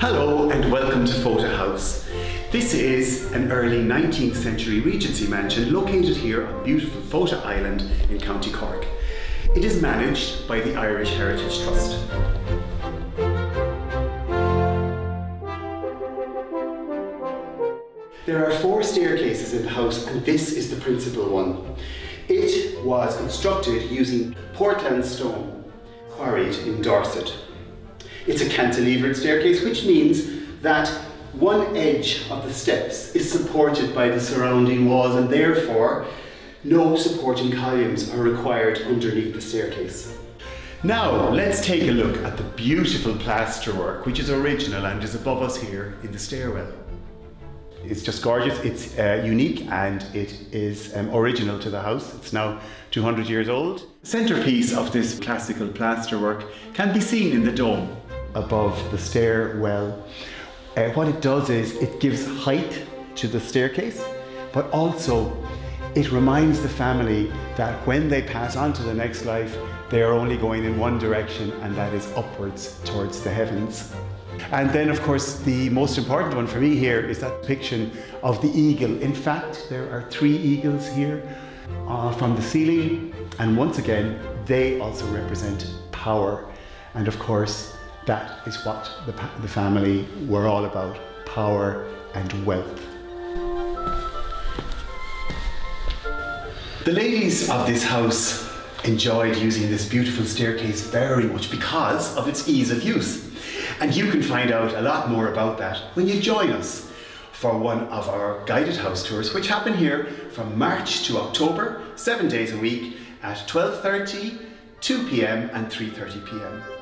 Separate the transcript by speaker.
Speaker 1: Hello and welcome to Fota House. This is an early 19th century Regency mansion located here on beautiful Fota Island in County Cork. It is managed by the Irish Heritage Trust. There are four staircases in the house and this is the principal one. It was constructed using Portland stone quarried in Dorset. It's a cantilevered staircase which means that one edge of the steps is supported by the surrounding walls and therefore no supporting columns are required underneath the staircase. Now let's take a look at the beautiful plasterwork which is original and is above us here in the stairwell. It's just gorgeous, it's uh, unique and it is um, original to the house. It's now 200 years old. The centerpiece of this classical plasterwork can be seen in the dome above the stairwell. Uh, what it does is it gives height to the staircase, but also it reminds the family that when they pass on to the next life, they are only going in one direction and that is upwards towards the heavens. And then, of course, the most important one for me here is that depiction of the eagle. In fact, there are three eagles here uh, from the ceiling, and once again, they also represent power. And of course, that is what the, the family were all about power and wealth. The ladies of this house enjoyed using this beautiful staircase very much because of its ease of use. And you can find out a lot more about that when you join us for one of our guided house tours, which happen here from March to October, seven days a week at 12.30, 2 p.m. and 3.30 p.m.